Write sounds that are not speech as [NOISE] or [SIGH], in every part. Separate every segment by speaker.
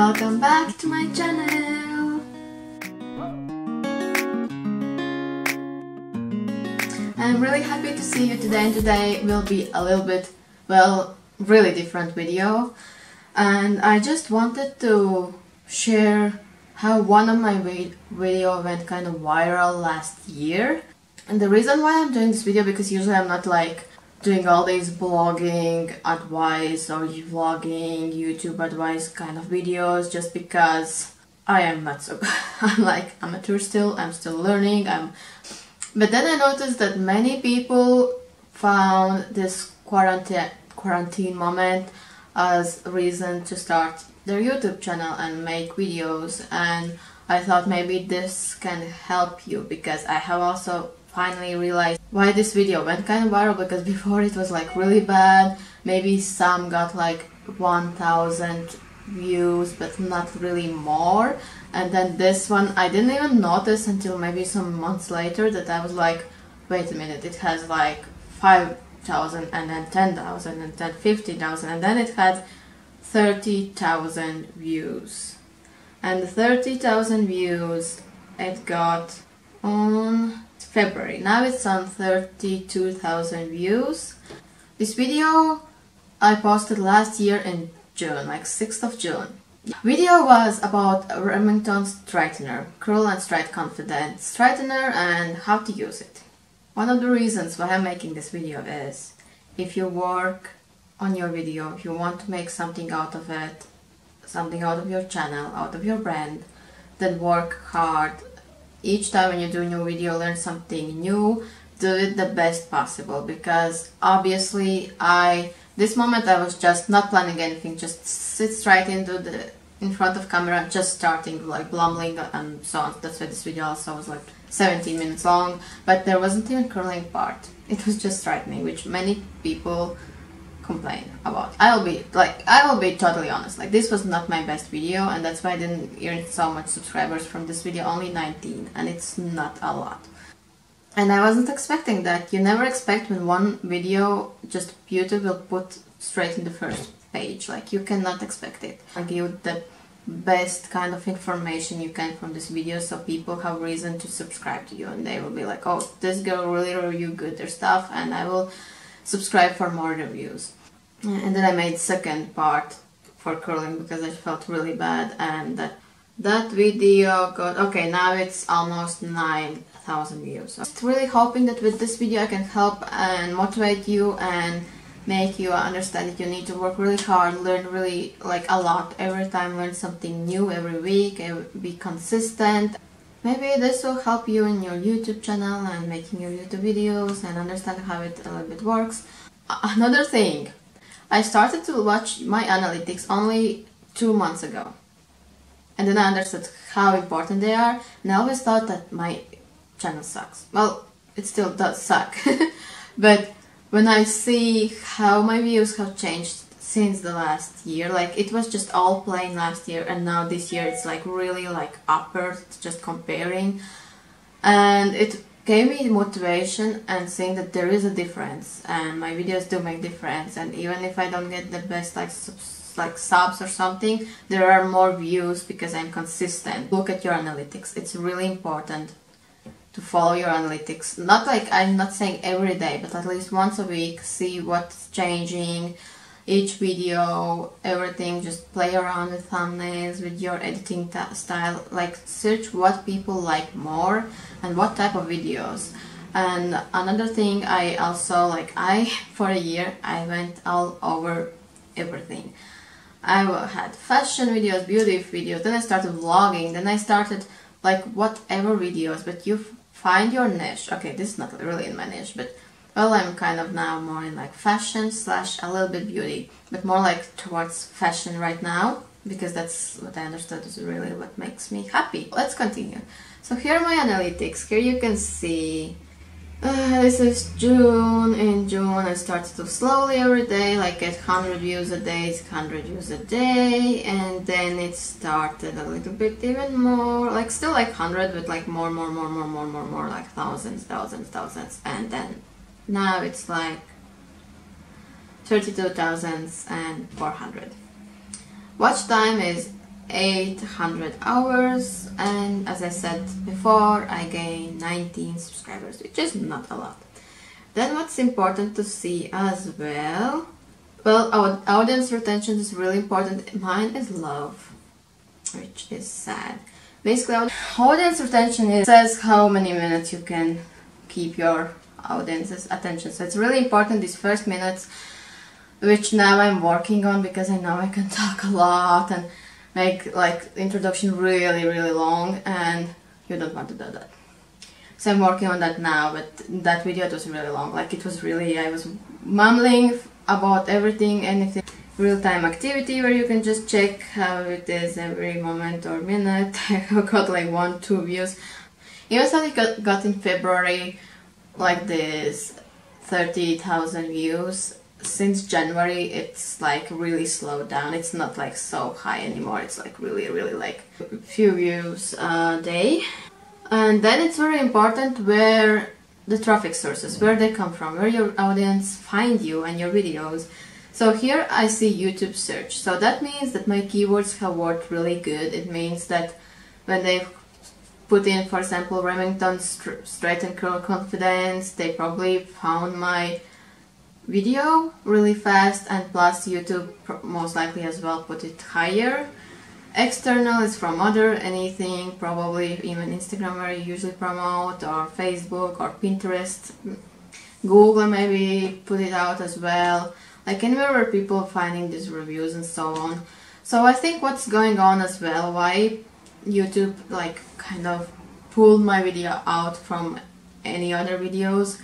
Speaker 1: welcome back to my channel! I'm really happy to see you today and today will be a little bit, well, really different video and I just wanted to share how one of my video went kind of viral last year and the reason why I'm doing this video because usually I'm not like doing all these blogging advice or vlogging, YouTube advice kind of videos just because I am not so [LAUGHS] good. I'm like amateur still, I'm still learning, I'm but then I noticed that many people found this quarantine quarantine moment as a reason to start their YouTube channel and make videos and I thought maybe this can help you because I have also finally realized why this video went kind of viral because before it was like really bad. Maybe some got like 1000 views but not really more. And then this one I didn't even notice until maybe some months later that I was like wait a minute it has like 5000 and then 10,000 and then 50,000 and then it had 30,000 views. And 30,000 views it got on February. Now it's on 32,000 views. This video I posted last year in June, like 6th of June. Video was about Remington straightener, curl and straight confident straightener and how to use it. One of the reasons why I'm making this video is if you work on your video, if you want to make something out of it, something out of your channel, out of your brand, then work hard each time when you do a new video learn something new do it the best possible. Because obviously I this moment I was just not planning anything just sit straight into the in front of camera just starting like blumbling and so on. That's why this video also was like 17 minutes long. But there wasn't even curling part. It was just straightening which many people complain about. I will be like I will be totally honest. Like this was not my best video and that's why I didn't earn so much subscribers from this video. Only 19 and it's not a lot. And I wasn't expecting that. You never expect when one video just YouTube will put straight in the first page. Like you cannot expect it. I give the best kind of information you can from this video so people have reason to subscribe to you and they will be like oh this girl really review good their stuff and I will subscribe for more reviews and then I made second part for curling because I felt really bad and that that video got okay now it's almost 9,000 views. So I'm really hoping that with this video I can help and motivate you and make you understand that you need to work really hard learn really like a lot every time learn something new every week be consistent. Maybe this will help you in your YouTube channel and making your YouTube videos and understand how it a little bit works another thing I started to watch my analytics only two months ago. And then I understood how important they are, and I always thought that my channel sucks. Well, it still does suck. [LAUGHS] but when I see how my views have changed since the last year, like it was just all plain last year and now this year it's like really like upward, just comparing. And it gave me motivation and saying that there is a difference and my videos do make difference and even if I don't get the best like subs, like subs or something there are more views because I'm consistent. Look at your analytics. It's really important to follow your analytics. Not like I'm not saying every day but at least once a week see what's changing each video, everything, just play around with thumbnails, with your editing style, like search what people like more and what type of videos. And another thing I also like, I, [LAUGHS] for a year, I went all over everything. I had fashion videos, beauty videos, then I started vlogging, then I started like whatever videos, but you find your niche. Okay, this is not really in my niche, but well, I'm kind of now more in like fashion slash a little bit beauty, but more like towards fashion right now because that's what I understood is really what makes me happy. Let's continue. So here are my analytics. Here you can see uh, this is June. In June I started to slowly every day like get 100 views a day, 100 views a day and then it started a little bit even more like still like 100 but like more more more more more more more like thousands thousands thousands and then now it's like 32,400. Watch time is 800 hours and as I said before I gained 19 subscribers which is not a lot. Then what's important to see as well well our audience retention is really important mine is love which is sad basically audience retention is, says how many minutes you can keep your audience's attention. So it's really important these first minutes which now I'm working on because I know I can [LAUGHS] talk a lot and make like introduction really really long and you don't want to do that. So I'm working on that now but that video was really long. Like it was really I was mumbling about everything anything. Real-time activity where you can just check how it is every moment or minute. [LAUGHS] I got like one two views. Even something got, got in February like this 30,000 views since January it's like really slowed down. It's not like so high anymore. It's like really really like few views a day. And then it's very important where the traffic sources, where they come from, where your audience find you and your videos. So here I see YouTube search. So that means that my keywords have worked really good. It means that when they put in, for example, Remington straight and curl confidence, they probably found my video really fast and plus YouTube most likely as well put it higher. External is from other anything, probably even Instagram where you usually promote or Facebook or Pinterest. Google maybe put it out as well. Like anywhere where people finding these reviews and so on. So I think what's going on as well, why YouTube like kind of pulled my video out from any other videos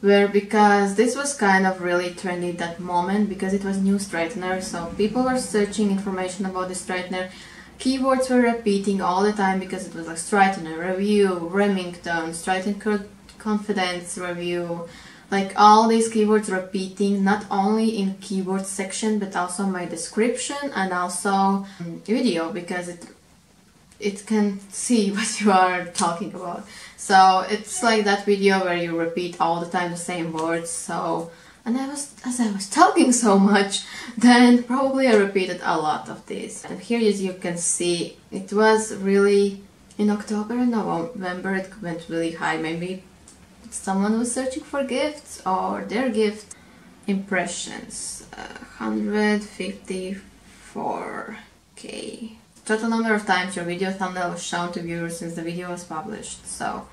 Speaker 1: where because this was kind of really trendy that moment because it was new straightener so people were searching information about the straightener. Keywords were repeating all the time because it was like straightener review remington straightener confidence review like all these keywords repeating not only in keyword section but also my description and also um, video because it it can see [LAUGHS] what you are talking about so it's like that video where you repeat all the time the same words. So, and I was, as I was [LAUGHS] talking so much, then probably I repeated a lot of this. And here as you can see, it was really, in October and November it went really high. Maybe someone was searching for gifts or their gift. Impressions, uh, 154k total number of times your video thumbnail was shown to viewers since the video was published. So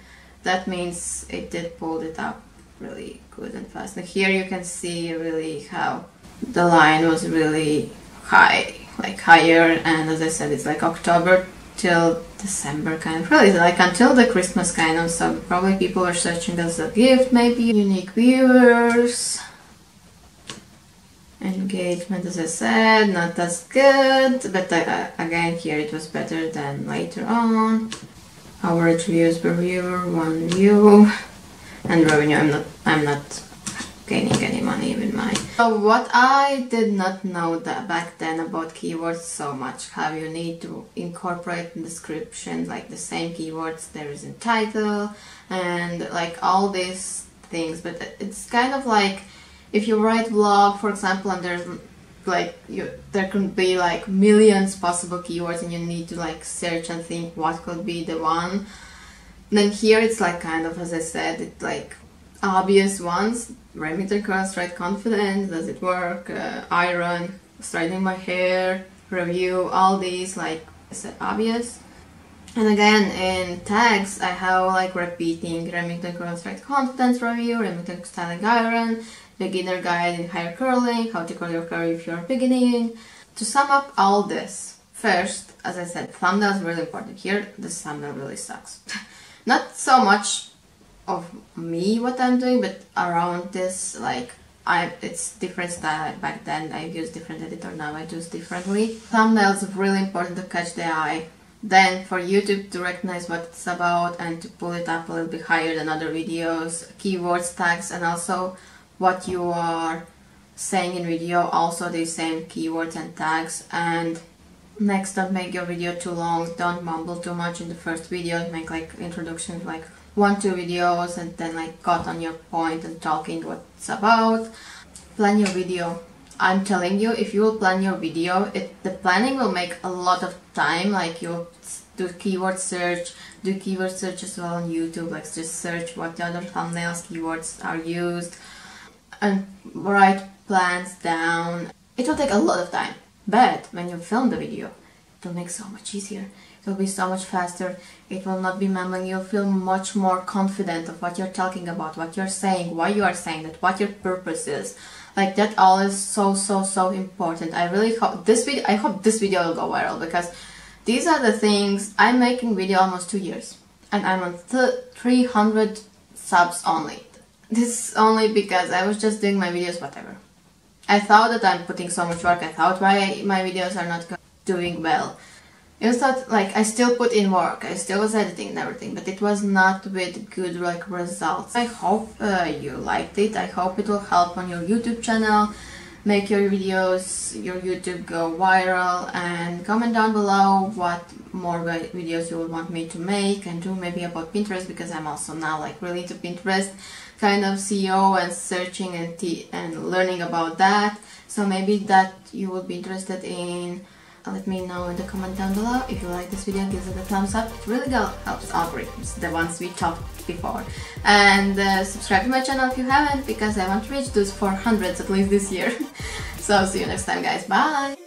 Speaker 1: that means it did pull it up really good and fast. And here you can see really how the line was really high, like higher. And as I said, it's like October till December kind of really like until the Christmas kind of so probably people are searching as a gift maybe unique viewers engagement as I said not as good but again here it was better than later on. Average views per viewer one view and revenue. I'm not I'm not gaining any money with mine. So what I did not know that back then about keywords so much how you need to incorporate in description like the same keywords there is in title and like all these things. But it's kind of like if you write vlog, for example, and there's like you, there can be like millions possible keywords and you need to like search and think what could be the one then here it's like kind of as I said it's like obvious ones. Remington curl straight confidence does it work? Uh, iron straightening my hair review all these like I said obvious? And again in tags I have like repeating Remington straight confidence review Remington styling iron beginner guide in hair curling, how to curl your hair if you're beginning. To sum up all this, first, as I said, thumbnail is really important. Here, the thumbnail really sucks. [LAUGHS] Not so much of me what I'm doing, but around this, like, I it's different style. Back then I used different editor, now I use differently. Thumbnails is really important to catch the eye. Then for YouTube to recognize what it's about and to pull it up a little bit higher than other videos, keywords, tags, and also what you are saying in video. Also the same keywords and tags. And next don't make your video too long. Don't mumble too much in the first video. Make like introduction like one two videos and then like cut on your point and talking what it's about. Plan your video. I'm telling you, if you will plan your video, it the planning will make a lot of time. Like you do keyword search, do keyword search as well on YouTube. Like just search what the other thumbnails keywords are used, and write plans down. It will take a lot of time. But when you film the video, it will make so much easier. It will be so much faster. It will not be mumbling. You'll feel much more confident of what you're talking about, what you're saying, why you are saying that, what your purpose is like that all is so so so important i really hope this video i hope this video will go viral because these are the things i'm making video almost two years and i'm on 300 subs only this is only because i was just doing my videos whatever i thought that i'm putting so much work i thought why my videos are not doing well it was not like I still put in work, I still was editing and everything, but it was not with good like results. I hope uh, you liked it. I hope it will help on your YouTube channel, make your videos, your YouTube go viral, and comment down below what more videos you would want me to make and do maybe about Pinterest because I'm also now like really into Pinterest kind of SEO and searching and and learning about that. So maybe that you would be interested in let me know in the comment down below. If you like this video, give it a thumbs up. It really helps algorithms, the ones we talked before. And uh, subscribe to my channel if you haven't, because I want to reach those 400s at least this year. [LAUGHS] so see you next time guys, bye!